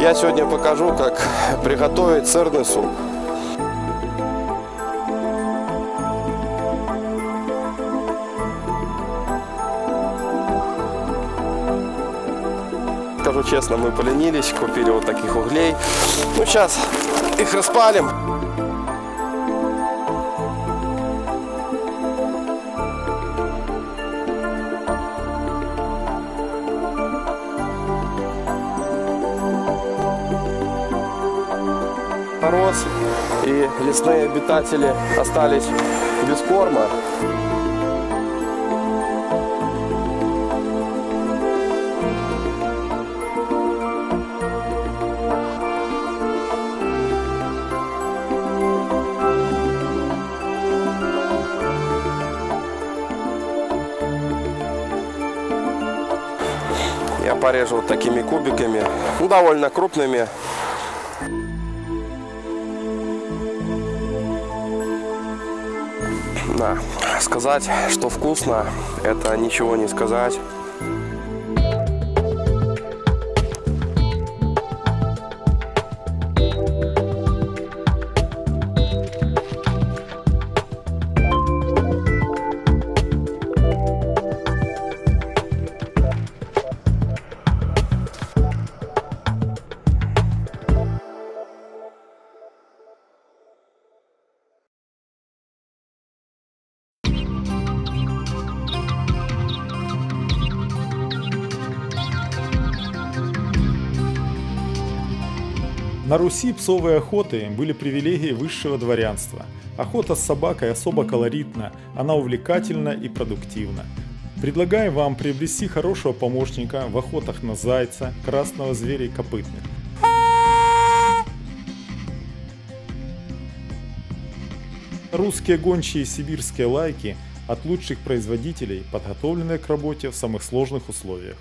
Я сегодня покажу, как приготовить сырный суп. Скажу честно, мы поленились, купили вот таких углей. Ну, сейчас их распалим. Мороз и лесные обитатели остались без корма. Я порежу вот такими кубиками, ну, довольно крупными. Да, сказать, что вкусно, это ничего не сказать. На Руси псовые охоты были привилегией высшего дворянства. Охота с собакой особо колоритна, она увлекательна и продуктивна. Предлагаем вам приобрести хорошего помощника в охотах на зайца, красного зверя и копытных. Русские гончие и сибирские лайки от лучших производителей, подготовленные к работе в самых сложных условиях.